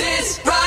this right.